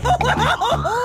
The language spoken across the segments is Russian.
哈哈哈哈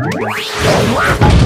Wow.